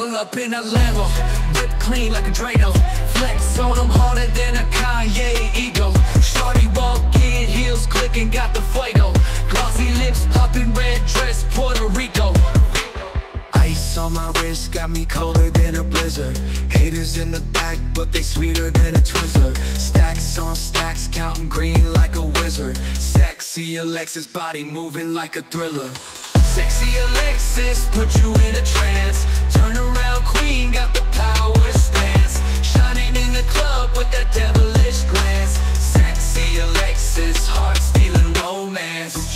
Pull up in a Lambo, whip clean like a Drano Flex on them harder than a Kanye ego. Shorty walk in, heels clicking, got the fuego. Glossy lips popping, red dress, Puerto Rico. Ice on my wrist got me colder than a blizzard. Haters in the back, but they sweeter than a Twizzler. Stacks on stacks, counting green like a wizard. Sexy Alexis body moving like a thriller. Sexy Alexis, put you in a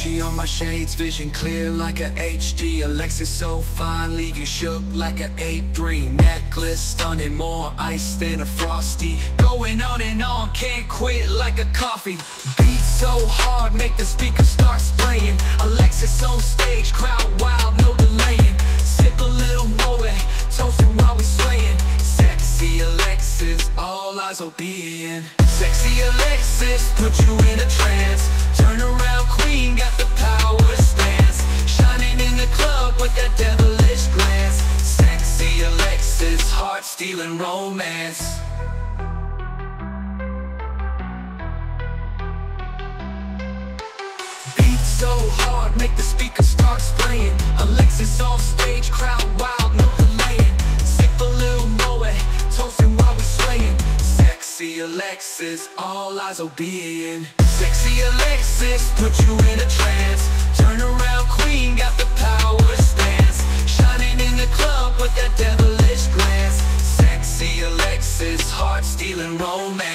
Gucci on my shades, vision clear like a HD Alexis so fine, leave you shook like an A3 Necklace stunning, more ice than a frosty. Going on and on, can't quit like a coffee. Beat so hard, make the speakers start spraying Alexis on stage, crowd wild, no delaying. Sip a little more, toasting while we swaying. Sexy Alexis, all eyes will be in. Sexy Alexis, put you in a trance that devilish glance Sexy Alexis, heart stealing romance. Beat so hard, make the speakers start spraying Alexis on stage, crowd wild, no delaying. Sip a little more, toasting while we swaying Sexy Alexis, all eyes be Sexy Alexis, put you in a feeling romantic.